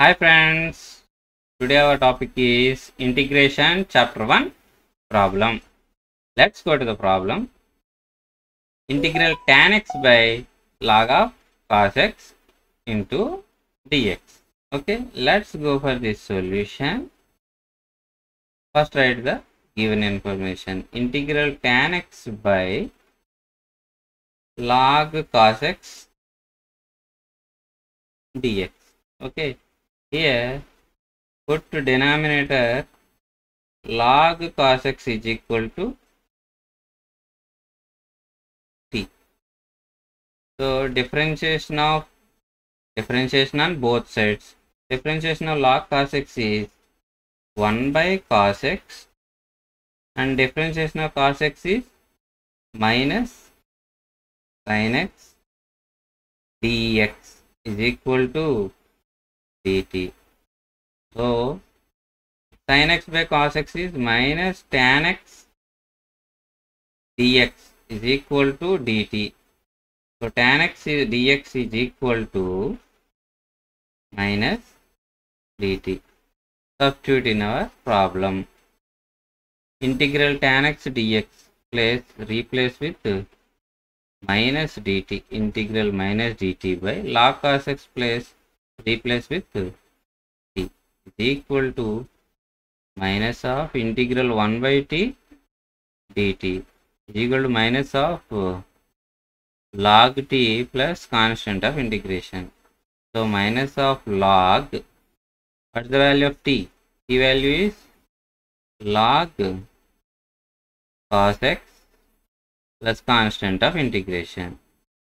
Hi friends, today our topic is integration chapter 1 problem. Let's go to the problem. Integral tan x by log of cos x into dx. Okay, let's go for this solution. First write the given information. Integral tan x by log cos x dx. Okay, here put to denominator log cos x is equal to t. So differentiation of differentiation on both sides. Differentiation of log cos x is 1 by cos x and differentiation of cos x is minus sin x dx is equal to dt. So sin x by cos x is minus tan x dx is equal to dt. So tan x is dx is equal to minus dt. Substitute in our problem. Integral tan x dx place replace with minus dt integral minus dt by log cos x place replace with t is equal to minus of integral 1 by t dt is equal to minus of uh, log t plus constant of integration. So minus of log, what's the value of t? t value is log cos x plus constant of integration.